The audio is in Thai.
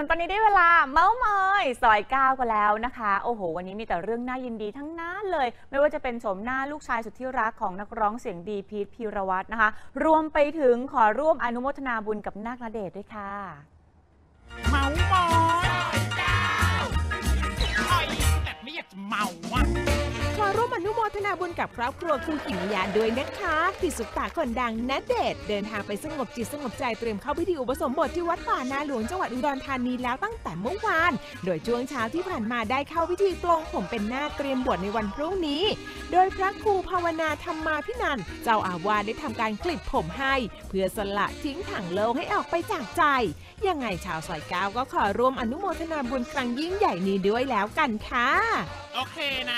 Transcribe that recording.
ส่วนตอนนี้ได้เวลาเมาส์มอยซอยก้าวกันแล้วนะคะ โอ้โห วันนี้มีแต่เรื่องน่ายินดีทั้งนั้นเลย ไม่ว่าจะเป็นโฉมหน้าลูกชายสุดที่รักของนักร้องเสียงดีพีทพีรวัตรนะคะ รวมไปถึงขอร่วมอนุโมทนาบุญกับนาคณเดชด้วยค่ะ เมามอยไอ้แบบไม่อยากจะเมา ทนาบุญกับครอบครัวครูกิมยาด้วยนะคะที่สุปตาคนดังณเดชเดินทางไปสงบจิตสงบใจเตรียมเข้าพิธีอุปสมบทที่วัดป่านาหลวงจังหวัดอุดรธานีแล้วตั้งแต่เมื่อวาน โดยช่วงเช้าที่ผ่านมาได้เข้าพิธีปลงผมเป็นหน้าเตรียมบวชในวันพรุ่งนี้ โดยพระครูภาวนาธรรมาพินันเจ้าอาวาสได้ทำการกลิดผมให้ เพื่อสละทิ้งถังโลกให้ออกไปจากใจ ยังไงชาวซอยก้าวก็ขอร่วมอนุโมทนาบุญครั้งยิ่งใหญ่นี้ด้วยแล้วกันค่ะ โอเคนะ